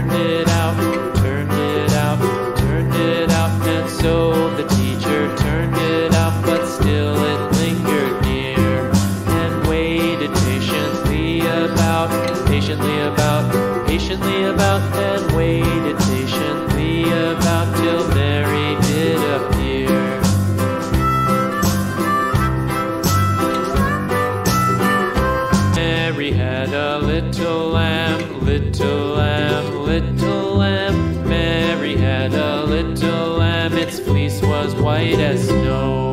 Turned it out, turned it out, turned it out. And so the teacher turned it out, but still it lingered near and waited patiently about, patiently about, patiently about, and waited patiently about till Mary did appear. Mary had a little lamb, little white as snow.